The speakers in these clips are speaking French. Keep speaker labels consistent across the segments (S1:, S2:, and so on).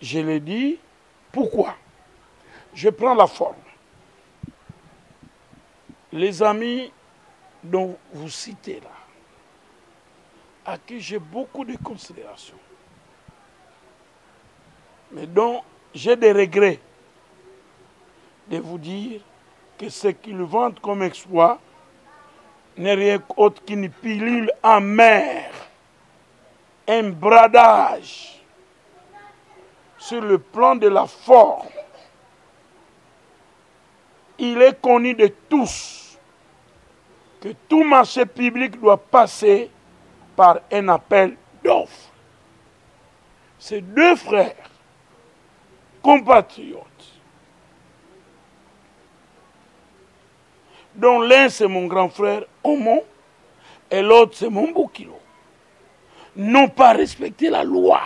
S1: Je l'ai dit, pourquoi? Je prends la forme. Les amis dont vous citez là, à qui j'ai beaucoup de considération, mais dont j'ai des regrets de vous dire que ce qu'ils vendent comme exploit n'est rien autre qu'une pilule amère, un bradage sur le plan de la forme. Il est connu de tous que tout marché public doit passer par un appel d'offres. Ces deux frères, compatriotes, dont l'un c'est mon grand frère Omo et l'autre c'est mon Boukilo, n'ont pas respecté la loi.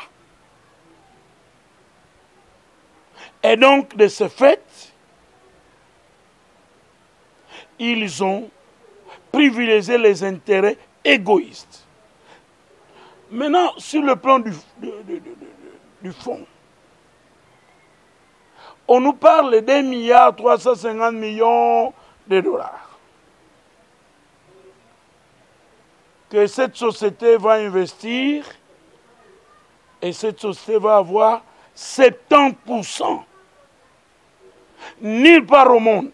S1: Et donc, de ce fait, ils ont privilégié les intérêts égoïstes. Maintenant, sur le plan du, du fond, on nous parle d'un milliard 350 millions de dollars. Que cette société va investir et cette société va avoir 70%. Nulle part au monde.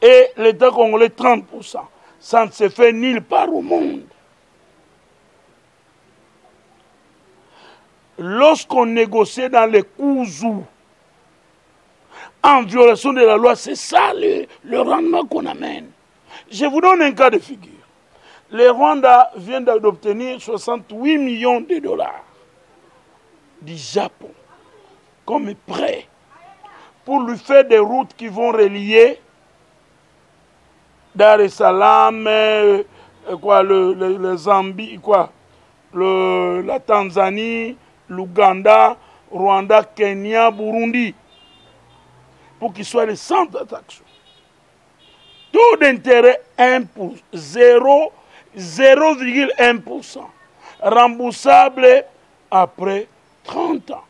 S1: Et l'État congolais 30%. Ça ne se fait nulle part au monde. Lorsqu'on négociait dans les Kouzou, en violation de la loi, c'est ça le, le rendement qu'on amène. Je vous donne un cas de figure. Le Rwanda vient d'obtenir 68 millions de dollars du Japon comme prêt pour lui faire des routes qui vont relier Dar es Salaam, euh, quoi, le, Zambie, quoi, la Tanzanie, l'Ouganda, Rwanda, Kenya, Burundi, pour qu'il soit le centre d'attraction. Taux d'intérêt 1 pour 0,1%. Remboursable après 30 ans.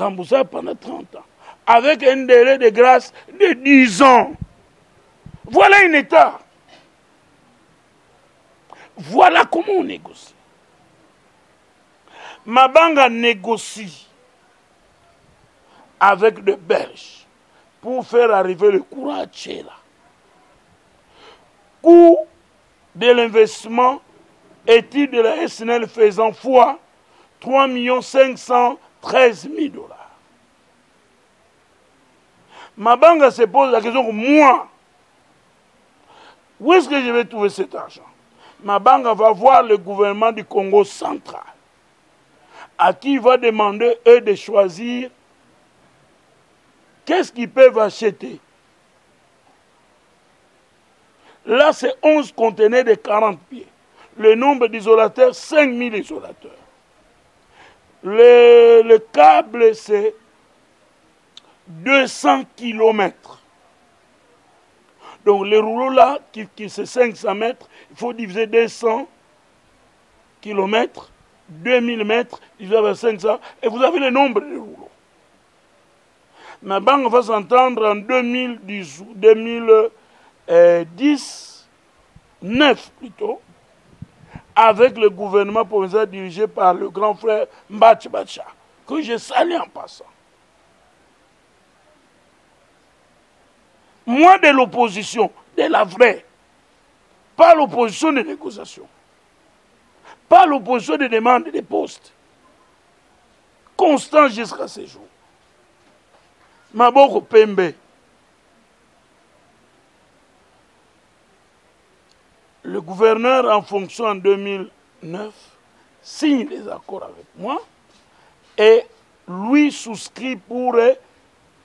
S1: Remboursable pendant 30 ans. Avec un délai de grâce de 10 ans. Voilà un État. Voilà comment on négocie. Mabanga négocie avec des Belges pour faire arriver le courant à Tchéla. Coût de l'investissement, étude de la SNL faisant fois 3 513 000 dollars. Mabanga se pose la question, moi, où est-ce que je vais trouver cet argent? Mabanga va voir le gouvernement du Congo central, à qui il va demander, eux, de choisir qu'est-ce qu'ils peuvent acheter. Là, c'est 11 conteneurs de 40 pieds. Le nombre d'isolateurs, 5000 isolateurs. Le, le câble, c'est 200 kilomètres. Donc les rouleaux là, qui, qui c'est 500 mètres, il faut diviser 200 kilomètres, 2000 mètres, divisé par 500, et vous avez le nombre de rouleaux. Ma banque va s'entendre en 2010, 2010, 9 plutôt, avec le gouvernement provincial dirigé par le grand frère Mbach Bacha, que je salue en passant. Moi de l'opposition, de la vraie, pas l'opposition de négociation, pas l'opposition de demande des postes, constant jusqu'à ce jour. Maboko Pembe, le gouverneur en fonction en 2009 signe des accords avec moi et lui souscrit pour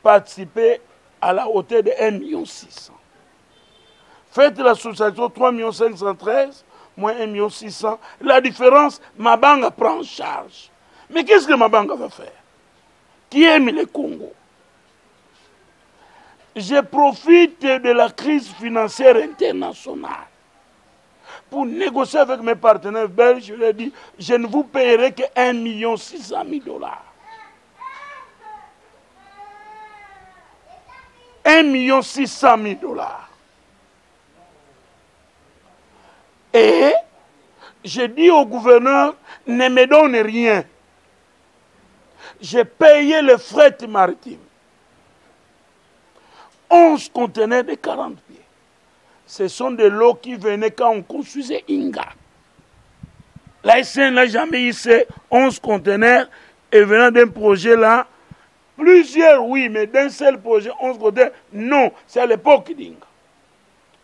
S1: participer à la hauteur de 1,6 million. Faites l'association 3 513 moins 1 million. La différence, Mabanga prend en charge. Mais qu'est-ce que Mabanga va faire? Qui aime le Congo? Je profite de la crise financière internationale pour négocier avec mes partenaires belges. Je leur ai dit, je ne vous payerai que 1 million 600 000 dollars. 1 million 600 000 dollars. Et j'ai dit au gouverneur, ne me donne rien. J'ai payé le fret maritime. 11 conteneurs de 40 pieds. Ce sont des lots qui venaient quand on construisait Inga. La SN n'a jamais eu ces 11 conteneurs et venant d'un projet là, plusieurs oui, mais d'un seul projet, 11 conteneurs, non, c'est à l'époque d'Inga.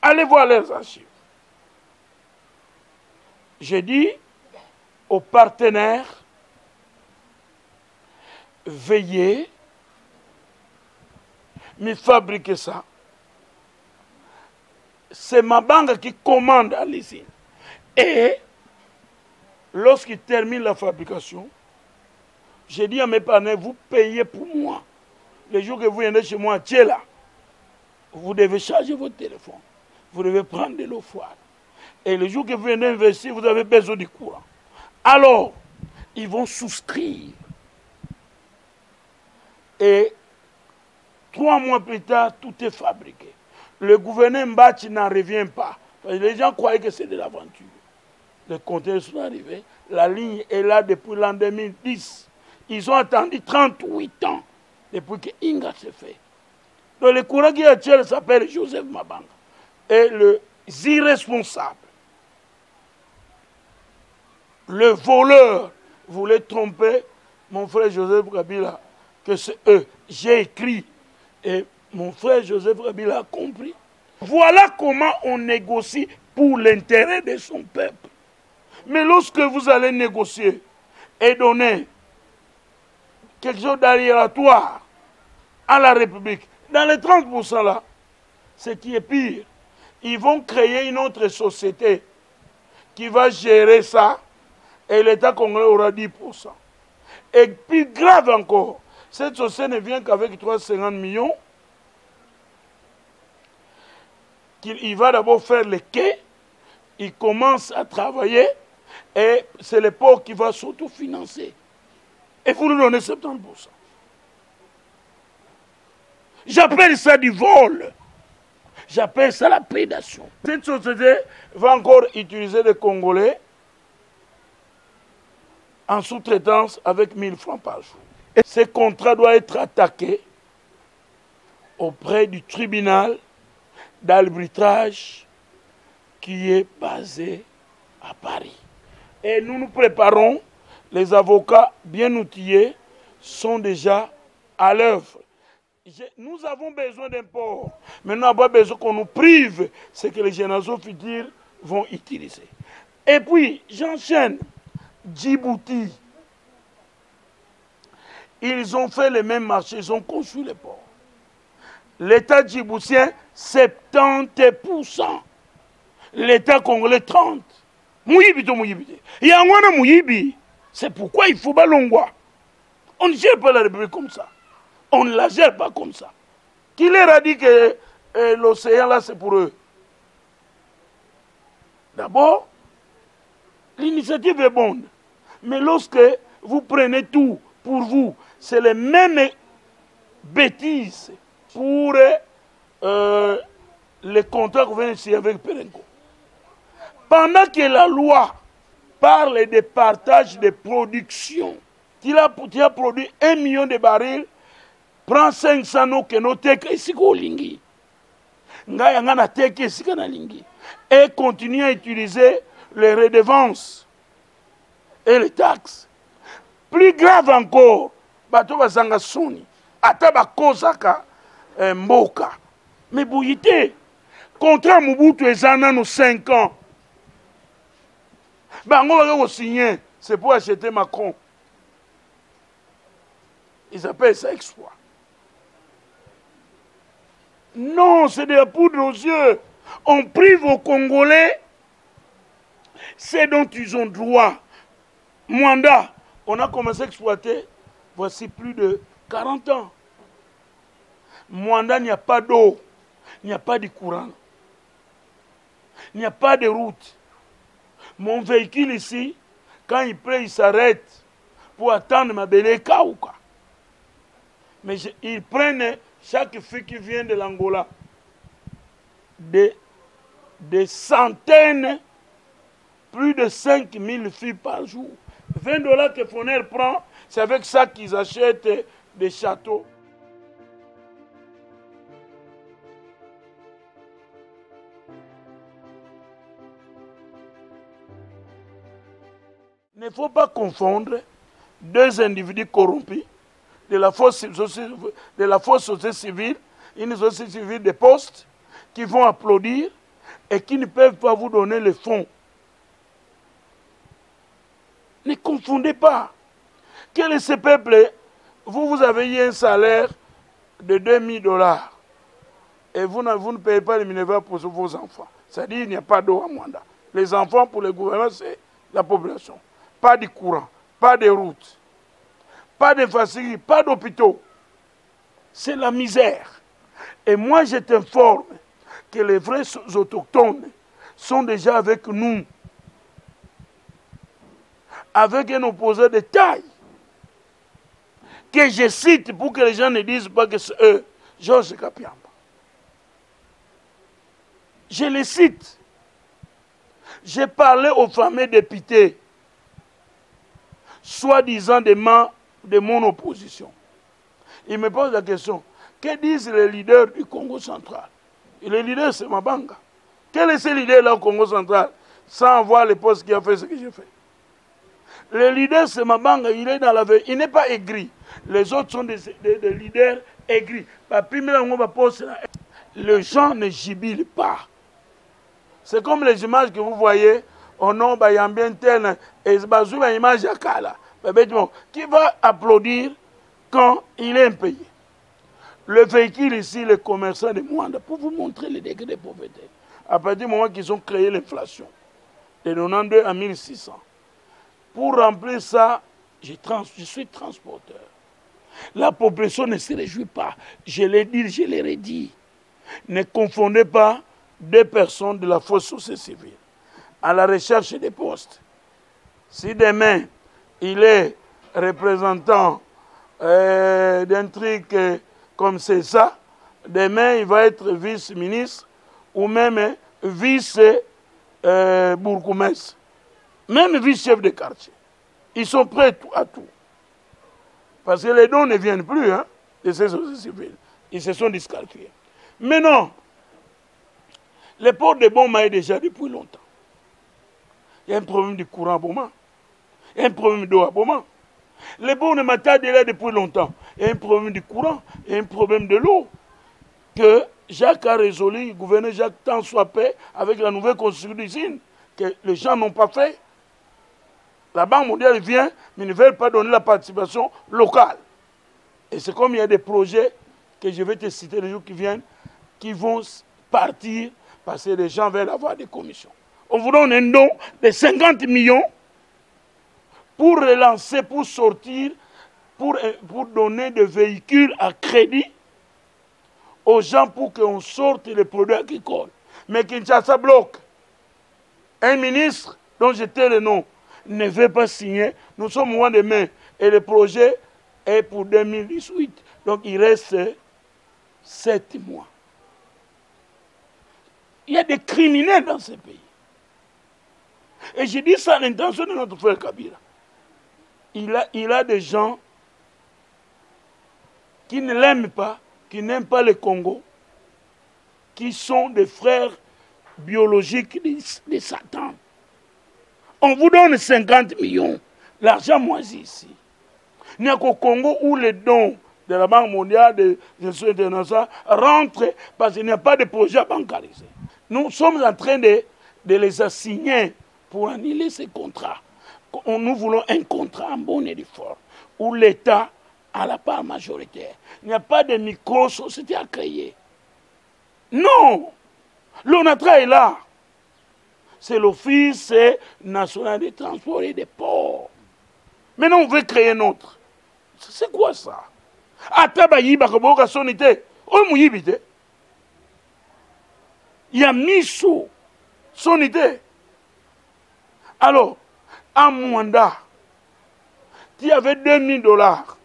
S1: Allez voir leurs archives. J'ai dit aux partenaires, veillez me fabriquer ça. C'est ma banque qui commande à l'usine. Et lorsqu'il termine la fabrication, j'ai dit à mes partenaires, vous payez pour moi. Le jour que vous venez chez moi, tiens là, vous devez charger votre téléphone. Vous devez prendre de l'eau froide. Et le jour que vous venez investir, vous avez besoin du courant. Alors, ils vont souscrire. Et trois mois plus tard, tout est fabriqué. Le gouverneur Mbachi n'en revient pas. Les gens croyaient que c'est de l'aventure. Les conteneurs sont arrivés. La ligne est là depuis l'an 2010. Ils ont attendu 38 ans depuis que Inga s'est fait. Donc le courant qui est s'appelle Joseph Mabanga. Et les irresponsables le voleur voulait tromper mon frère Joseph Kabila, que c'est eux. J'ai écrit et mon frère Joseph Kabila a compris. Voilà comment on négocie pour l'intérêt de son peuple. Mais lorsque vous allez négocier et donner quelque chose toi à la République, dans les 30% là, ce qui est pire, ils vont créer une autre société qui va gérer ça et l'État congolais aura 10%. Et plus grave encore, cette société ne vient qu'avec 350 millions. Il va d'abord faire les quais, il commence à travailler et c'est le port qui va s'autofinancer. Et vous nous donnez 70%. J'appelle ça du vol. J'appelle ça la prédation. Cette société va encore utiliser des Congolais en sous-traitance avec 1000 francs par jour. Et ce contrat doit être attaqué auprès du tribunal d'arbitrage qui est basé à Paris. Et nous nous préparons, les avocats bien outillés sont déjà à l'œuvre. Nous avons besoin d'un port, mais nous n'avons pas besoin qu'on nous prive ce que les générations futures vont utiliser. Et puis, j'enchaîne. Djibouti, ils ont fait le même marché, ils ont construit les ports. L'État djiboutien, 70%. L'État congolais, 30%. Mouyibi to mouyibi. Yangwana mouyibi. C'est pourquoi il faut balongwa. On ne gère pas la République comme ça. On ne la gère pas comme ça. Qui leur a dit que euh, l'océan là c'est pour eux? D'abord, l'initiative est bonne. Mais lorsque vous prenez tout pour vous, c'est les mêmes bêtises pour euh, les contrats que vous venez signer avec Perenco. Pendant que la loi parle de partage de production, tu as, tu as produit un million de barils, prends 500 no que no teka esika olingi ngai yanga na teka esika nalingi et continue à utiliser les redevances et les taxes. Plus grave encore, bato bazanga soni ata bakozaka eh, mboka. Me boyi te contrat mobutu eza nano 5 ans. Bango baka kosigné c'est pour acheter macron. Ils appellent ça exploit. Non c'est de la poudre aux yeux. On prive aux congolais. C'est dont ils ont droit. Mwanda, on a commencé à exploiter. Voici plus de 40 ans. Mwanda, il n'y a pas d'eau, il n'y a pas de courant, il n'y a pas de route. Mon véhicule ici, quand il pleut, il s'arrête pour attendre ma belle Kauka. Mais ils prennent chaque fille qui vient de l'Angola des, des centaines, plus de 5000 filles par jour. 20 dollars que Foner prend, c'est avec ça qu'ils achètent des châteaux. Ne faut pas confondre deux individus corrompus de la force, de la force société civile, une société civile de postes, qui vont applaudir et qui ne peuvent pas vous donner les fonds. Ne confondez pas. Quel est ce peuple Vous, vous avez eu un salaire de 2000 dollars et vous, vous, ne payez pas les minervois pour vos enfants. C'est-à-dire qu'il n'y a pas d'eau à Mwanda. Les enfants, pour le gouvernement, c'est la population. Pas de courant, pas de routes, pas d'infrastructures, pas d'hôpitaux. C'est la misère. Et moi, je t'informe que les vrais autochtones sont déjà avec nous, avec un opposé de taille, que je cite pour que les gens ne disent pas que c'est eux, Georges Kapiamba. Je les cite. J'ai parlé aux fameux députés, soi-disant des membres de mon opposition. Ils me posent la question, que disent les leaders du Congo central? Le leader, c'est Mabanga. Quel est ce leader-là au Congo central sans voir les postes qui a fait ce que j'ai fait? Le leader, c'est Mabanga, il est dans la veille. Il n'est pas aigri. Les autres sont des, leaders aigris. Les gens ne jubilent pas. C'est comme les images que vous voyez au nom de Yambien Tel et une image à Kala. Qui va applaudir quand il est impayé? Le véhicule ici, les commerçants de Mwanda, pour vous montrer les degrés de pauvreté. À partir du moment qu'ils ont créé l'inflation, de 92 à 1600. Pour remplir ça, je, suis transporteur. La population ne se réjouit pas. Je l'ai dit, je l'ai redit. Ne confondez pas deux personnes de la force sociale civile à la recherche des postes. Si demain, il est représentant euh, d'un truc comme c'est ça, demain il va être vice-ministre ou même vice-bourgmestre, même vice-chef de quartier. Ils sont prêts à tout. Parce que les dons ne viennent plus hein, de ces sociétés civiles. Ils se sont disqualifiés. Mais non, les ports de bons est déjà depuis longtemps. Il y a un problème de courant à Beaumont. Il y a un problème d'eau à Beaumont. Les bons ne m'attendent là depuis longtemps il y a un problème du courant, il y a un problème de l'eau, que Jacques a résolu, le gouverneur Jacques tant soit paix avec la nouvelle construction d'usine, que les gens n'ont pas fait. La Banque mondiale vient, mais ne veulent pas donner la participation locale. Et c'est comme il y a des projets que je vais te citer les jours qui viennent, qui vont partir parce que les gens veulent avoir des commissions. On vous donne un don de 50 millions pour relancer, pour sortir pour, pour donner des véhicules à crédit aux gens pour qu'on sorte les produits agricoles. Mais Kinshasa bloque. Un ministre dont j'étais le nom ne veut pas signer. Nous sommes loin de main. Et le projet est pour 2018. Donc il reste sept mois. Il y a des criminels dans ce pays. Et je dis ça à l'intention de notre frère Kabila. Il a, il a des gens qui ne l'aiment pas, qui n'aiment pas le Congo, qui sont des frères biologiques de, Satan. On vous donne 50 millions, l'argent moisi ici. Il n'y a qu'au Congo où les dons de la Banque mondiale, de gestion internationale rentrent parce qu'il n'y a pas de projet bancarisé. Nous sommes en train de, de les assigner pour annuler ces contrats. Nous voulons un contrat en bonne et due forme où l'État à la part majoritaire. Il n'y a pas de micro-société à créer. Non L'ONATRA est là. C'est l'Office national des transports et des ports. Maintenant, on veut créer un autre. C'est quoi ça? Ata bayibaka boyoka soni te Alors, à Mwanda, tu avais 2000 dollars.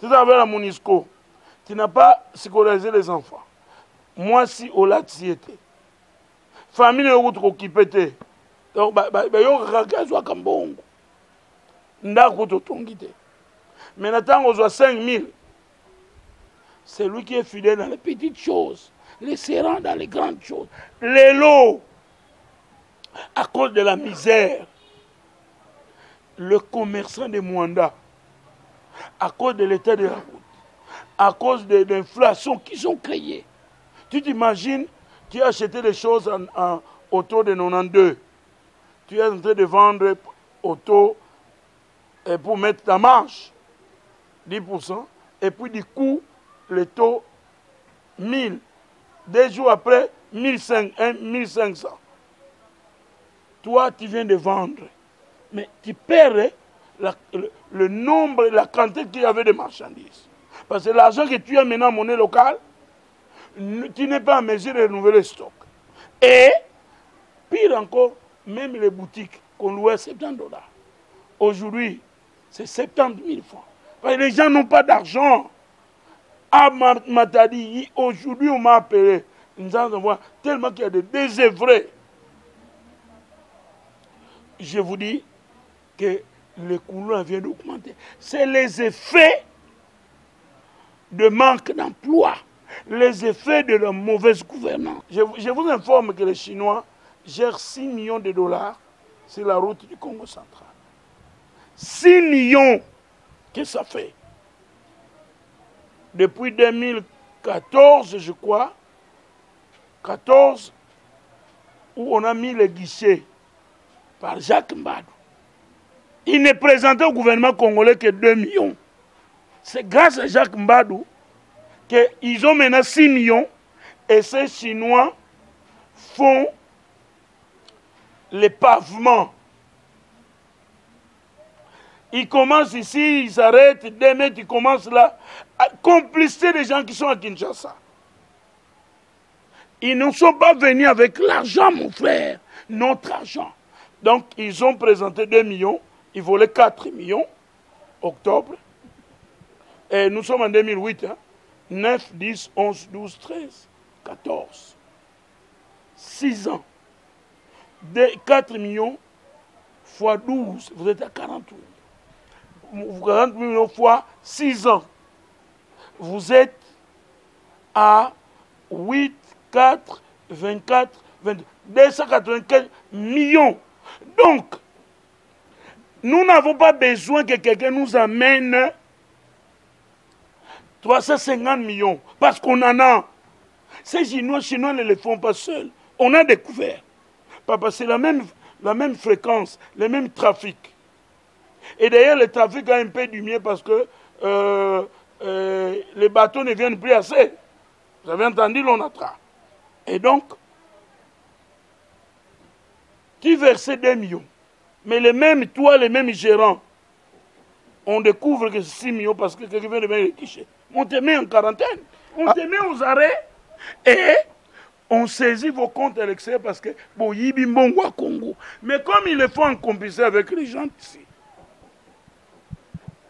S1: Tu avais la Monisco. Tu n'as pas scolarisé les enfants. Moi, si au lac s'y était. Famille ne route occupée. Donc, bah, bah, bah, yo kaka zwa kambongo. Ndako totongi te. Mais ntango ozwa 5000. C'est lui qui est fidèle dans les petites choses, les serrants dans les grandes choses. Les lots, à cause de la misère, le commerçant de Mwanda, à cause de l'état de la route, à cause de l'inflation qu'ils ont créée. Tu t'imagines, tu as acheté des choses en, en, autour de 92. Tu es en train de vendre auto et pour mettre ta marge, 10%, et puis du coup, le taux 1000. Deux jours après, 1500. Toi, tu viens de vendre. Mais tu perds le, nombre, la quantité qu'il y avait de marchandises. Parce que l'argent que tu as maintenant en monnaie locale, tu n'es pas en mesure de renouveler le stock. Et, pire encore, même les boutiques qu'on louait 70 dollars. Aujourd'hui, c'est 70 000 francs. Les gens n'ont pas d'argent. À Matadi, aujourd'hui, on m'a appelé. Nous allons voir tellement qu'il y a des désœuvrés. Je vous dis que le courant vient d'augmenter. C'est les effets de manque d'emploi, les effets de la mauvaise gouvernance. Je, vous informe que les Chinois gèrent 6 millions de dollars sur la route du Congo central. 6 millions, qu'est-ce que ça fait? Depuis 2014, je crois, 14, où on a mis les guichets par Jacques Mbadou. Il ne présentait au gouvernement congolais que 2 millions. C'est grâce à Jacques Mbadou qu'ils ont maintenant 6 millions et ces Chinois font les pavements. Ils commencent ici, ils s'arrêtent, deux mètres, ils commencent là. À compliciter des gens qui sont à Kinshasa. Ils ne sont pas venus avec l'argent, mon frère, notre argent. Donc, ils ont présenté 2 millions, ils volaient 4 millions, octobre. Et nous sommes en 2008, hein? 9, 10, 11, 12, 13, 14. 6 ans. De 4 millions fois 12, vous êtes à 48. 40 millions fois 6 ans. Vous êtes à 8, 4, 24, 22, 295 millions. Donc, nous n'avons pas besoin que quelqu'un nous amène 350 millions, parce qu'on en a. Ces Chinois, Chinois ne les font pas seuls. On a découvert. Que c'est la même, la même fréquence, le même trafic. Et d'ailleurs, le trafic a un peu diminué parce que euh, euh, les bateaux ne viennent plus assez. Vous avez entendu l'ONATRA. Et donc, tu versais 2 millions. Mais les mêmes, toi, les mêmes gérants, on découvre que c'est 6 millions parce que quelqu'un vient de mettre les guichets. On te met en quarantaine. On ah. te met aux arrêts et on saisit vos comptes à l'extérieur parce que bon, yibi mbongo à Congo. Mais comme il est faut en complicité avec les gens ici,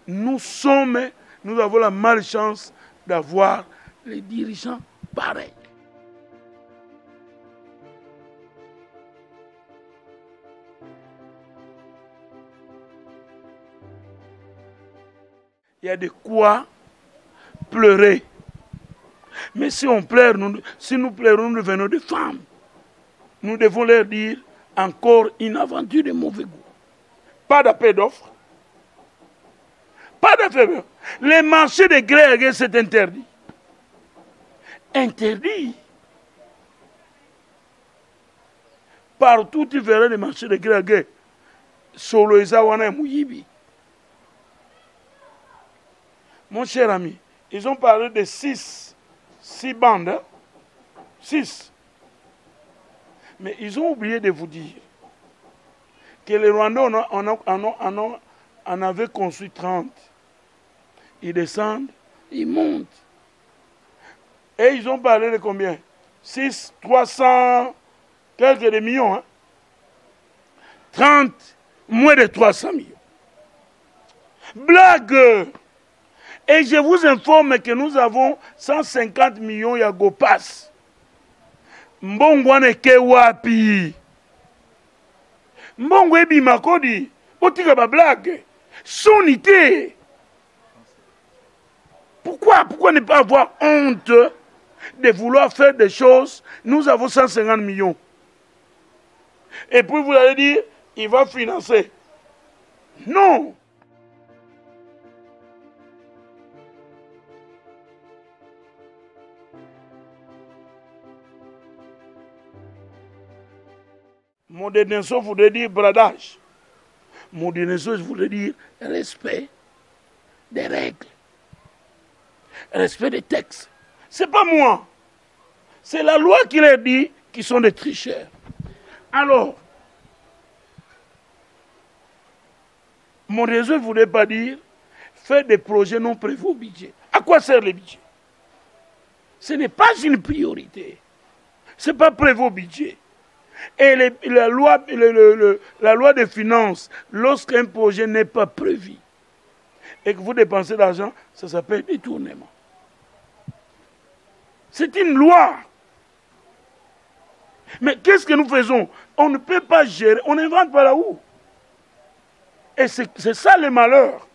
S1: nous sommes, nous avons la malchance d'avoir les dirigeants pareils. Il y a de quoi pleurer. Mais si on pleure, nous, si nous pleurons, nous devenons des femmes. Nous devons leur dire encore une aventure de mauvais goût. Pas d'appel d'offres. Pas d'offres. Les marchés de gré c'est interdit. Interdit. Partout, tu verras les marchés de gré à gré. Solo et. Mon cher ami, ils ont parlé de six, six bandes. Hein? Six. Mais ils ont oublié de vous dire que les Rwandais en, en, en, en avaient construit 30. Ils descendent, ils montent. Et ils ont parlé de combien? 6, 300, quelques millions. Hein? 30, moins de 300 millions. Blague Et je vous informe que nous avons 150 millions ya Gopas. Mbongo eke wapi? Mbongo ebima kodi otika blague. soni te. Pourquoi pourquoi ne pas avoir honte de vouloir faire des choses? Nous avons 150 millions. Et puis vous allez dire il va financer. Non Modernisation voudrait dire bradage. Modernisation voudrait dire respect des règles, respect des textes. C'est pas moi. C'est la loi qui leur dit qu'ils sont des tricheurs. Alors, mon réseau ne voulait pas dire faire des projets non prévus au budget. À quoi sert le budget? Ce n'est pas une priorité. Ce n'est pas prévu au budget. Et la, loi, la loi des finances, lorsqu'un projet n'est pas prévu et que vous dépensez l'argent, ça s'appelle détournement. C'est une loi. Mais qu'est-ce que nous faisons? On ne peut pas gérer, on n'invente pas là où. Et c'est ça le malheur.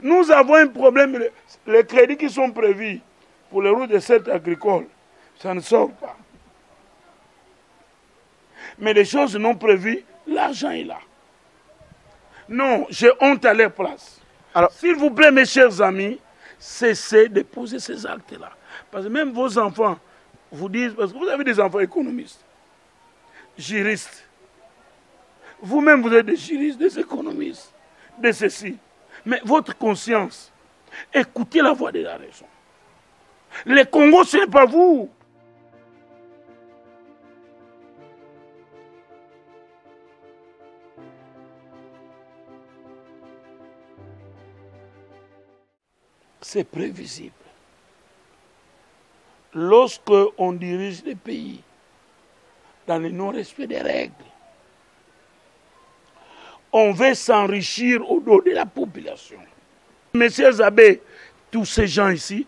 S1: Nous avons un problème, les crédits qui sont prévus pour les routes de cette agricole, ça ne sort pas. Mais les choses non prévues, l'argent est là. Non, j'ai honte à leur place. Alors, s'il vous plaît, mes chers amis, cessez de poser ces actes-là. Parce que même vos enfants vous disent, parce que vous avez des enfants économistes, juristes. Vous-même, vous êtes des juristes, des économistes, de ceci. Mais votre conscience, écoutez la voix de la raison. Le Congo, ce n'est pas vous. Prévisible. Lorsque on dirige des pays dans le non-respect des règles, on veut s'enrichir au dos de la population. Messieurs Abbé, tous ces gens ici,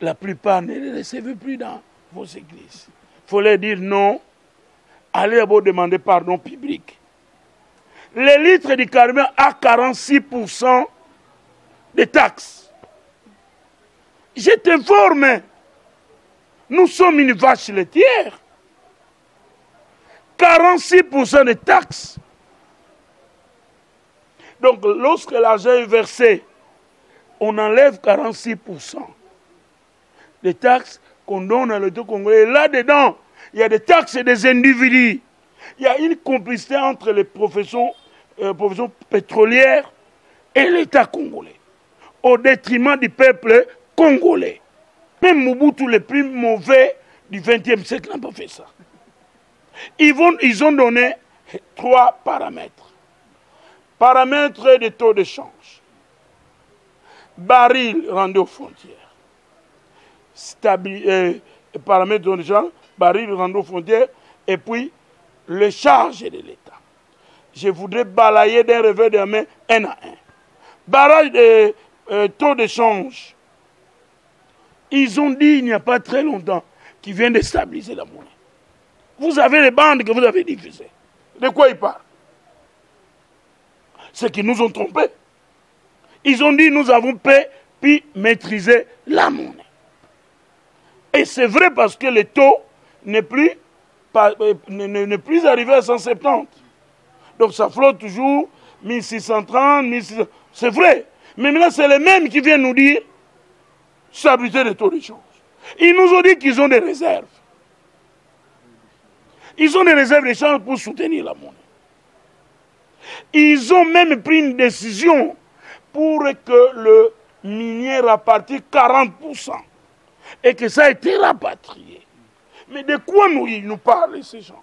S1: la plupart ne les recevez plus dans vos églises. Il faut leur dire non. Allez d'abord demander pardon public. Les litres du carburant à 46% de taxes. Je t'informe, nous sommes une vache laitière. 46% de taxes. Donc lorsque l'argent est versé, on enlève 46% des taxes qu'on donne à l'État congolais. Là-dedans, il y a des taxes des individus. Il y a une complicité entre les professions, euh, professions pétrolières et l'État congolais, au détriment du peuple congolais. Même Mobutu, le plus mauvais du XXe siècle, n'a pas fait ça. Ils, vont, ils ont donné trois paramètres. Paramètres de taux de change. Baril rendu aux frontières. Stabi euh, paramètres de taux de change, baril rendu aux frontières. Et puis, le charge de l'État. Je voudrais balayer d'un revers de la main un à un. Barrage de euh, taux de change ils ont dit il n'y a pas très longtemps qu'ils viennent de stabiliser la monnaie. Vous avez les bandes que vous avez diffusées. De quoi ils parlent? C'est qu'ils nous ont trompés. Ils ont dit nous avons paix puis maîtrisé la monnaie. Et c'est vrai parce que le taux n'est plus, euh, plus arrivé à 170. Donc ça flotte toujours 1630, 1600. C'est vrai. Mais maintenant, c'est les mêmes qui viennent nous dire stabilité des taux de change. Ils nous ont dit qu'ils ont des réserves. Ils ont des réserves de change pour soutenir la monnaie. Ils ont même pris une décision pour que le minier rapatrie 40% et que ça a été rapatrié. Mais de quoi nous, ils nous parlent, ces gens?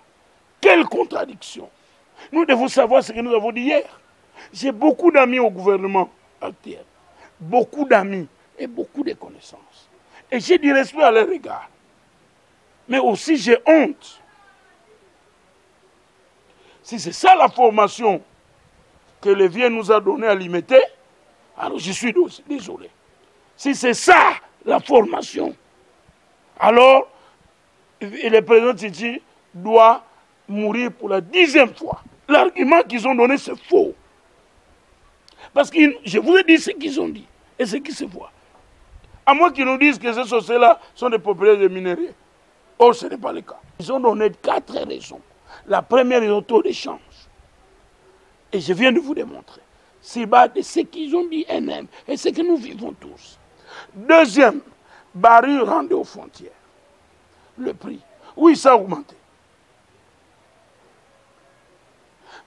S1: Quelle contradiction Nous devons savoir ce que nous avons dit hier. J'ai beaucoup d'amis au gouvernement actuel. Beaucoup d'amis et beaucoup de connaissances. Et j'ai du respect à leur égard. Mais aussi j'ai honte. Si c'est ça la formation que le vieux nous a donnée à l'imiter, alors je suis désolé. Si c'est ça la formation, alors le président Titi doit mourir pour la dixième fois. L'argument qu'ils ont donné, c'est faux. Parce que je vous ai dit ce qu'ils ont dit et ce qui se voit. À moins qu'ils nous disent que ces sociétés-là sont des populaires de minerais. Or, ce n'est pas le cas. Ils ont donné quatre raisons. La première est le taux d'échange. Et je viens de vous démontrer. C'est de ce qu'ils ont dit eux-mêmes et ce que nous vivons tous. Deuxième, baril rendu aux frontières. Le prix. Oui, ça a augmenté.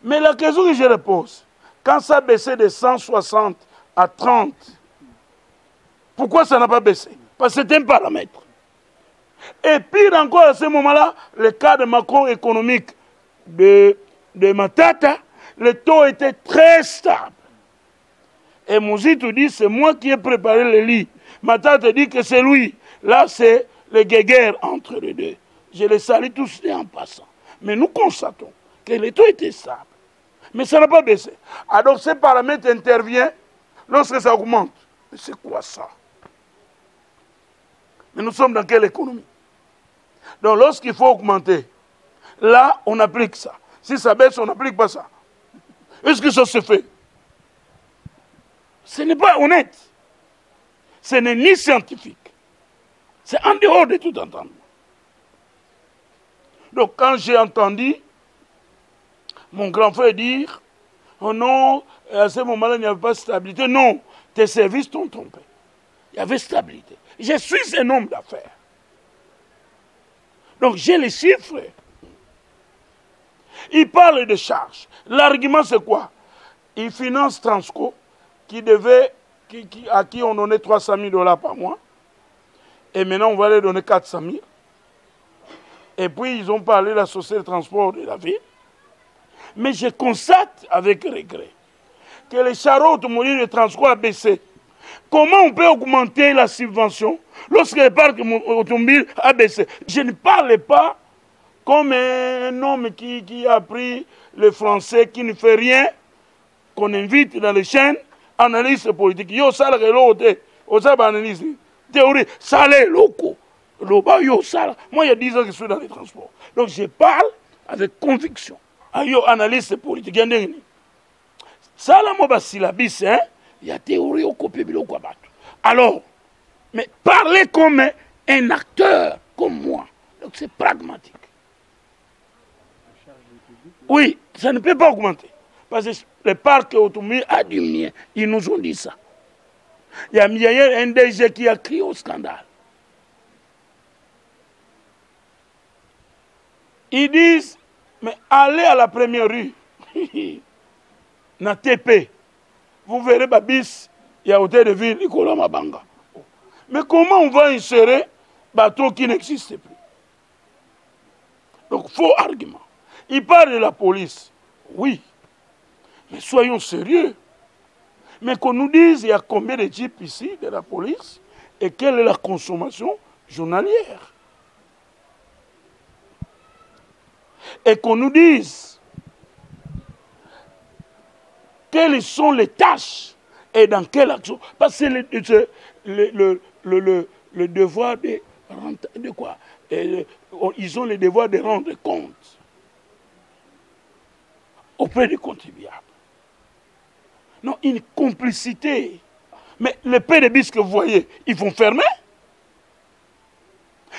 S1: Mais la question que je repose, quand ça a baissé de 160 à 30, pourquoi ça n'a pas baissé? Parce que c'est un paramètre. Et pire encore à ce moment-là, le cas de Macron économique de, de Matata, le taux était très stable. Et te dit, c'est moi qui ai préparé le lit. Matata dit que c'est lui. Là, c'est le guéguerre entre les deux. Je les salue tous en passant. Mais nous constatons que le taux était stable. Mais ça n'a pas baissé. Alors ce paramètre intervient lorsque ça augmente. Mais c'est quoi ça? Mais nous sommes dans quelle économie? Donc lorsqu'il faut augmenter, là, on applique ça. Si ça baisse, on n'applique pas ça. Est-ce que ça se fait? Ce n'est pas honnête. Ce n'est ni scientifique. C'est en dehors de tout entendement. Donc quand j'ai entendu mon grand frère dire, oh non, à ce moment-là, il n'y avait pas de stabilité. Non, tes services t'ont trompé. Il y avait stabilité. Je suis un homme d'affaires. Donc j'ai les chiffres. Il parle de charges. L'argument, c'est quoi? Il finance Transco, qui devait, à qui on donnait 300 000 dollars par mois. Et maintenant, on va leur donner 400 000. Et puis, ils ont parlé de la société de transport de la ville. Mais je constate avec regret que les chariots automobiles de transport a baissé. Comment on peut augmenter la subvention lorsque le parc automobile a baissé? Je ne parle pas comme un homme qui, qui, a appris le français, qui ne fait rien, qu'on invite dans les chaînes, analyste politique. Yo, ça, le analyse. Théorie, ça, le loco. Moi, il y a 10 ans que je suis dans les transports. Donc, je parle avec conviction ayo politique ya ndenge nini sala mo basilabise hein? Ya théorie okopia biloko ya bato alors mais parler comme un acteur comme moi donc c'est pragmatique. Oui ça ne peut pas augmenter. Parce que le parc automobile a diminué ils nous ont dit ça. Il y a un DG qui a crié au scandale. Ils disent mais allez à la première rue, na TP, vous verrez Babis, il y a hôtel de ville, Nicolas Mabanga. Mais comment on va insérer bateau qui n'existe plus? Donc, faux argument. Il parle de la police. Oui. Mais soyons sérieux. Mais qu'on nous dise, il y a combien de types ici de la police et quelle est la consommation journalière? et qu'on nous dise quelles sont les tâches et dans quelle action. Parce que le, le, le, le devoir de, de quoi? Ils ont le devoir de rendre compte auprès des contribuables. Non, une complicité. Mais les PDBIS que vous voyez, ils vont fermer.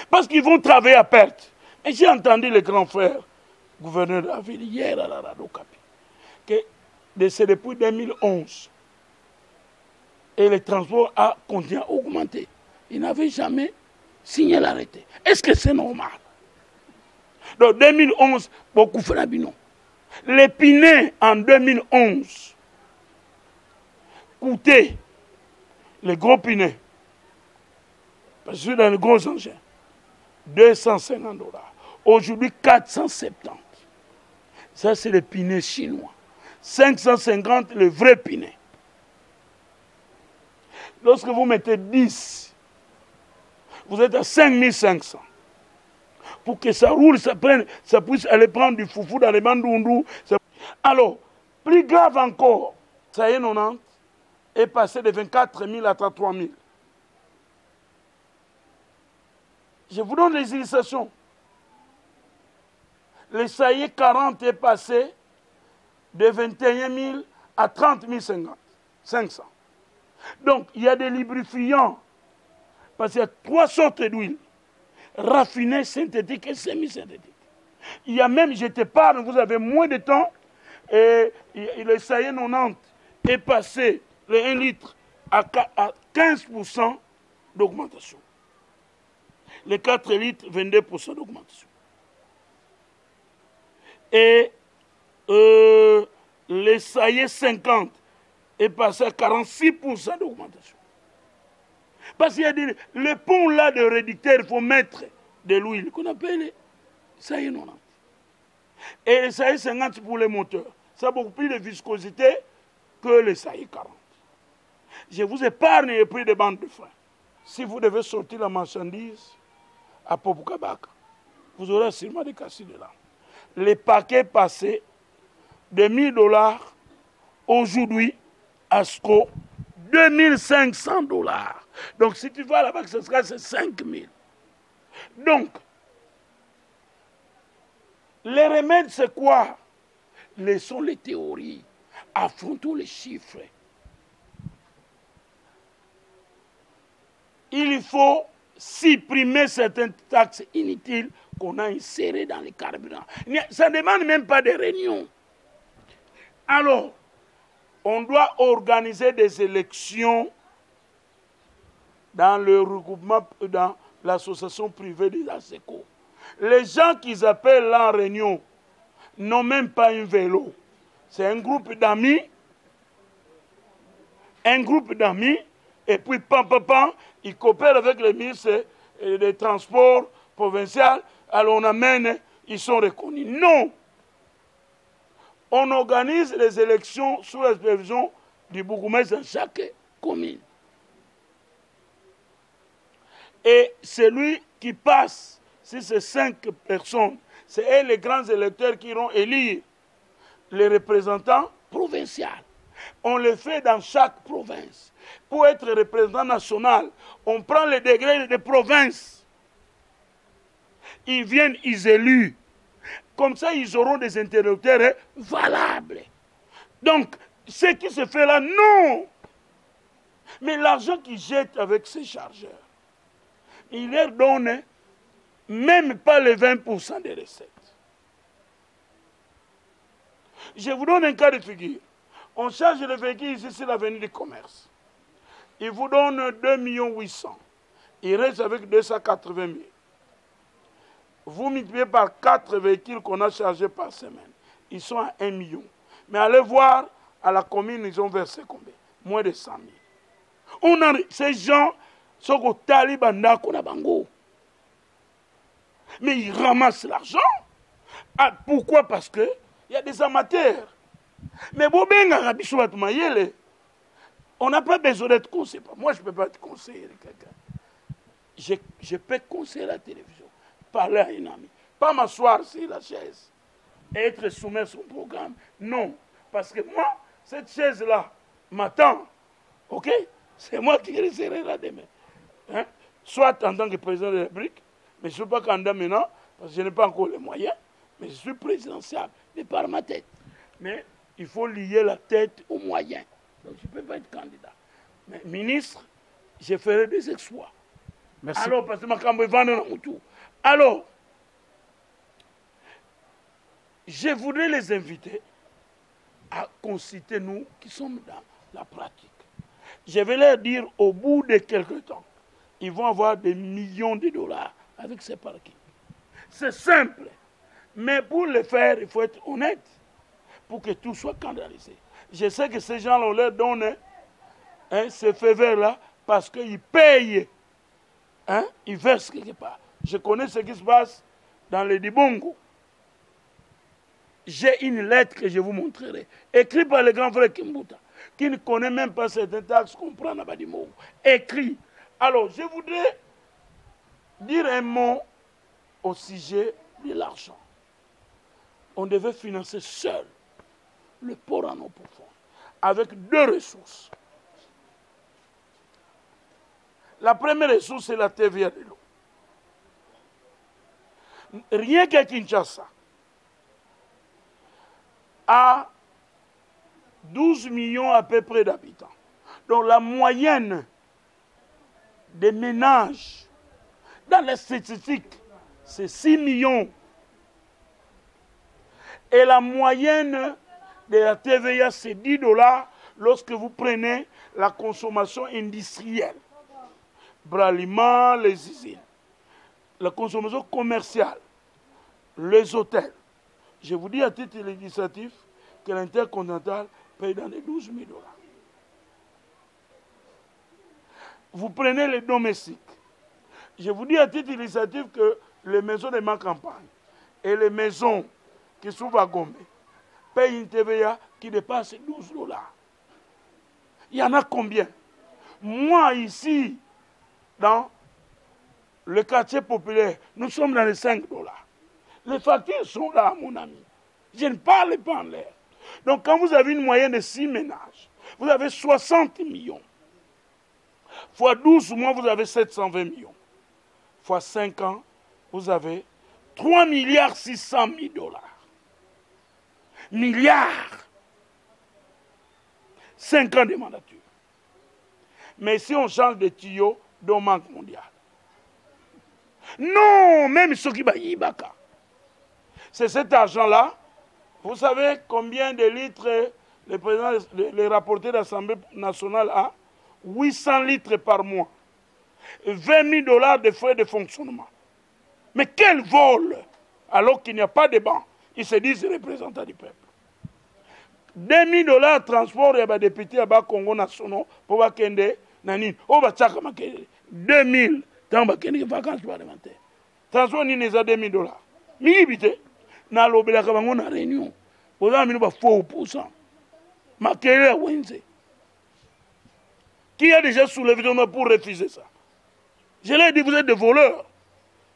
S1: Parce qu'ils vont travailler à perte. Et j'ai entendu les grands frères gouverneur de la ville hier à la Radio Capi, c'est depuis 2011. Et le transport a continué à augmenter. Il n'avait jamais signé l'arrêté. Est-ce que c'est normal? Donc 2011, beaucoup Frabino. L'épinay en 2011 coûtait, les gros pinets, parce que dans les gros engins, 250 dollars. Aujourd'hui, 470. Ça, c'est le pinet chinois. 550, le vrai pinet. Lorsque vous mettez 10, vous êtes à 5500. pour que ça roule, ça, prenne, ça puisse aller prendre du foufou dans les bandundous. Alors, plus grave encore, ça y est, 90 est passé de 24 000 à 33 000. Je vous donne les illustrations. Le saillie 40 est passé de 21 000 à 30 500. Donc, il y a des lubrifiants, parce qu'il y a trois sortes d'huile raffinée, synthétique et semi-synthétique. Il y a même, je t'épargne, vous avez moins de temps, et le saillie 90 est passé, le 1 litre, à 15% d'augmentation. Les 4 litres, 22% d'augmentation. Et euh, les saillés 50 est passé à 46% d'augmentation. Parce qu'il y a des, le pont là de réducteur, il faut mettre de l'huile qu'on appelle les saillés 90. Et les saillés 50 pour les moteurs. Ça a beaucoup plus de viscosité que les saillés 40. Je vous épargne le prix des bandes de frein. Si vous devez sortir la marchandise à Popukabaka, vous aurez sûrement des cassis de là. Les paquets passés de 1000 dollars aujourd'hui à SCO 2500 dollars. Donc si tu vas là-bas, ce sera 5000. Donc, les remèdes, c'est quoi? Laissons les théories, affrontons les chiffres. Il faut supprimer certaines taxes inutiles qu'on a insérées dans les carburants. Ça ne demande même pas de réunion. Alors, on doit organiser des élections dans le regroupement, dans l'association privée des ASECO. Les gens qu'ils appellent là en réunion n'ont même pas un vélo. C'est un groupe d'amis, un groupe d'amis, et puis pam, ils coopèrent avec les ministres des Transports provinciaux, alors on amène, ils sont reconnus. Non! On organise les élections sous la supervision du bourgmestre dans chaque commune. Et celui qui passe, si c'est cinq personnes, c'est les grands électeurs qui iront élire les représentants provinciaux. On le fait dans chaque province. Pour être représentant national, on prend les degrés des provinces. Ils viennent, ils élus. Comme ça, ils auront des interlocuteurs valables. Donc, ce qui se fait là, non. Mais l'argent qu'ils jettent avec ces chargeurs, il leur donne même pas les 20% des recettes. Je vous donne un cas de figure. On charge le véhicule ici sur l'avenue du commerce. Il vous donne 2 800 Il reste avec 280 000. Vous multipliez par 4 véhicules qu'on a chargés par semaine. Ils sont à 1 million. Mais allez voir, à la commune, ils ont versé combien? Moins de 100 000. On a, ces gens sont taliban bango. Mais ils ramassent l'argent. Ah, pourquoi? Parce qu'il y a des amateurs. Mais on n'a pas besoin d'être conseillé. Moi, je ne peux pas être conseiller quelqu'un. Je peux conseiller la télévision, parler à un ami. Pas m'asseoir sur la chaise et être soumis à son programme. Non. Parce que moi, cette chaise-là m'attend. OK? C'est moi qui resterai là demain. Hein? Soit en tant que président de la République, mais je ne suis pas candidat maintenant, parce que je n'ai pas encore les moyens, mais je suis présidentiable, mais par ma tête. Mais il faut lier la tête aux moyens. Donc je ne peux pas être candidat. Mais ministre, je ferai des exploits. Merci. Alors, parce que. Alors, je voudrais les inviter à consulter nous qui sommes dans la pratique. Je vais leur dire au bout de quelques temps, ils vont avoir des millions de dollars avec ces parkings. C'est simple. Mais pour le faire, il faut être honnête pour que tout soit scandalisé. Je sais que ces gens-là, on leur donne hein, ce feu vert-là parce qu'ils payent. Hein, ils versent quelque part. Je connais ce qui se passe dans les Dibongo. J'ai une lettre que je vous montrerai, écrite par le grand frère Kimbuta, qui ne connaît même pas certaines taxes qu'on prend à Badimou. Écrit. Alors, je voudrais dire un mot au sujet de l'argent. On devait financer seul le port en eau profonde, avec deux ressources. La première ressource, c'est la TVA de l'eau. Rien qu'à Kinshasa, à 12 millions à peu près d'habitants. Donc la moyenne des ménages dans les statistiques, c'est 6 millions. Et la moyenne de la TVA, c'est 10 dollars lorsque vous prenez la consommation industrielle. Braliment, les usines. La consommation commerciale, les hôtels. Je vous dis à titre législatif que l'intercontinental paye dans les 12 000 dollars. Vous prenez les domestiques. Je vous dis à titre initiative que les maisons de ma campagne et les maisons qui sont à Gombe payent une TVA qui dépasse 12 dollars. Il y en a combien? Moi, ici, dans le quartier populaire, nous sommes dans les 5 dollars. Les factures sont là, mon ami. Je ne parle pas en l'air. Donc, quand vous avez une moyenne de 6 ménages, vous avez 60 millions. Fois 12 mois, vous avez 720 millions. Fois 5 ans, vous avez 3 milliards 600 000 dollars. Milliards 5 ans de mandature. Mais si on change de tuyau, d'un manque mondial. Non, même ceux qui Ibaka. C'est cet argent-là. Vous savez combien de litres le président, le, rapporteur de l'Assemblée nationale a? 800 litres par mois. 20 000 dollars de frais de fonctionnement. Mais quel vol? Alors qu'il n'y a pas de banque. Ils se disent représentants du peuple. 2 000 dollars de transport et des députés à bas Congo nationaux pour Bakende, Nanine. Oh, bah, 2000 tamba kendeke vacance parlementaire transport nini eza 2000 dollar mingibi te nalobelaka bango na réunion. Bozala mino ba 4 pourcent makele ya wenze. Qui a déjà soulevé ton pour refuser ça? Je leur ai dit vous êtes des voleurs.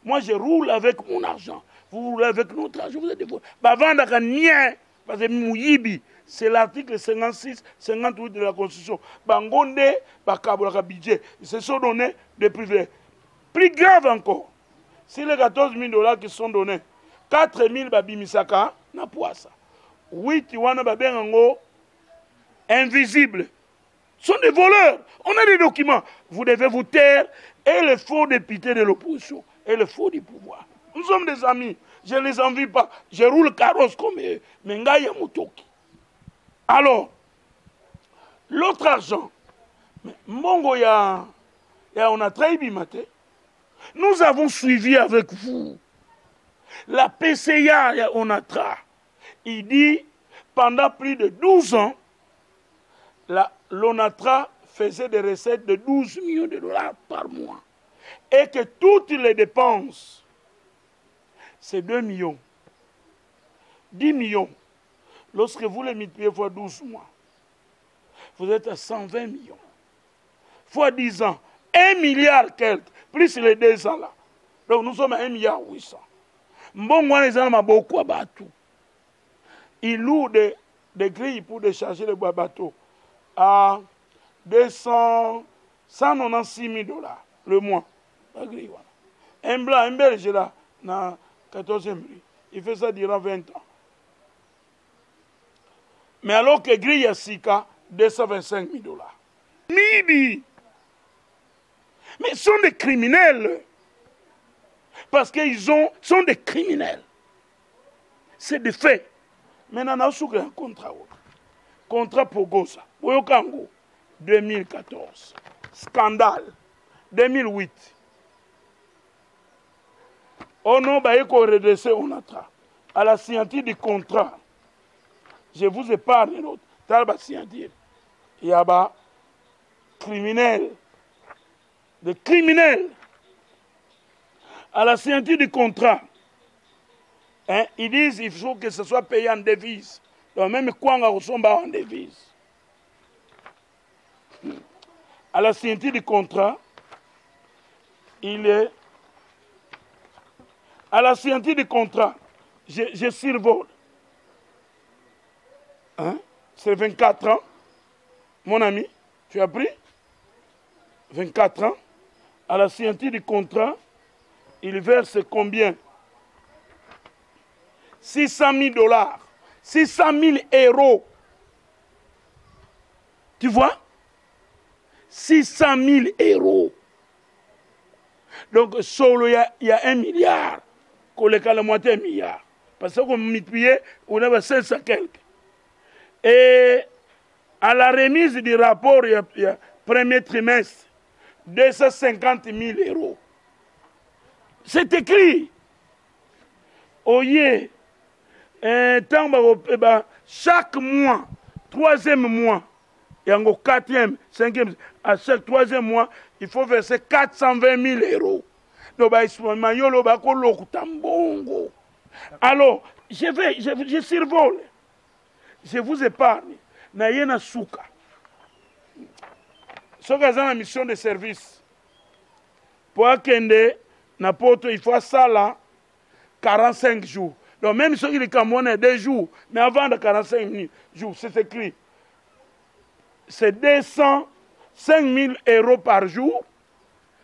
S1: Moi je roule avec mon argent. Vous roulez avec notre argent vous êtes des voleurs. Bavandaka nien parce que moyibi c'est l'article 56 58 de la constitution. Bango nde bakabolaka budget. Se sont donné des privilèges. Plus grave encore, si les 14 000 dollars qui sont donnés, 4 000 babimisaka, na poisa. 8 wana babengango invisible sont des voleurs. On a des documents. Vous devez vous taire et les faux députés de l'opposition et les faux du pouvoir. Nous sommes des amis. Je ne les envie pas. Je roule carrosse comme eux. Mais Alors, l'autre argent, Mongo ya, on a trahi matin. Nous avons suivi avec vous la PCA on a tra. Il dit pendant plus de 12 ans, l'ONATRA faisait des recettes de 12 millions de dollars par mois. Et que toutes les dépenses, c'est 2 millions. 10 millions. Lorsque vous les multipliez fois 12 mois, vous êtes à 120 millions. Fois 10 ans, 1 milliard quelques, plus les deux ans là. Donc nous sommes à 1 milliard 800. Mbongo les gens beaucoup à bateau. Ils louent des, des grilles pour décharger les bateaux à 200, 196 000 dollars le mois. Un blanc, un belge là, dans 14e rue, il fait ça durant 20 ans. Mais alors que grille à Sika, 225 000 dollars. Mibi Mais ils sont des criminels. Parce qu'ils sont des criminels. C'est des faits. Maintenant, on a un contrat. Contrat pour. Oyokango, 2014. Scandale, 2008. Oh non, bah, il redresser ONATRA. À la signature du contrat, je vous épargne l'autre. T'as la signature. Il y a des Des criminels. À la signature du contrat, hein, ils disent qu'il faut que ce soit payé en devise. Donc même Kwanga ressemble en devise à la signature du contrat, il est À la signature du contrat, je, je survole. Hein? C'est 24 ans. Mon ami, tu as pris? 24 ans. À la signature du contrat, il verse combien? 600 000 dollars. 600 000 euros. Tu vois? 600 000 euros. Donc, il y, a un milliard. Les la moitié un milliard. Parce qu'on multiplie, on avait 500 quelques. Et à la remise du rapport, il y a, premier trimestre, 250 000 euros. C'est écrit. Oye, eh ben, chaque mois, troisième mois, et en quatrième, cinquième, à chaque troisième mois, il faut verser 420 000 euros. Alors, je vais, je, je survole. Je vous épargne. Suka. Soki aza na mission de service. Po akende na poto il faut asala 45 jours. Donc même soki likambo wana ya 2 jours mais avant de 45 jours c'est écrit. C'est 205 000 euros par jour.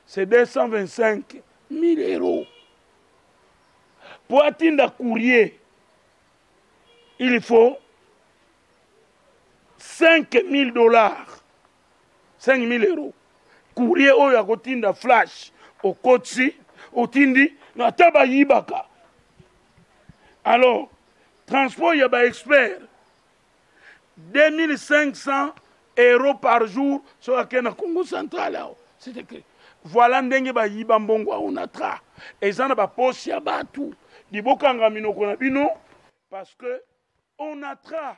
S1: C'est 225 000 euros. Po atinda courrier il faut 5 000 dollars 5 000 euros. Courrier oyo akotinda flash okoti otindi na ata bayibaka. Alors transport ya baexpert 2500 euros par jour soki akende na congo central awa. C'est écrit voilà ndenge bayiba mbongo aonatra eza na baposi ya bato. Libokanga minoko na bino parce que onatra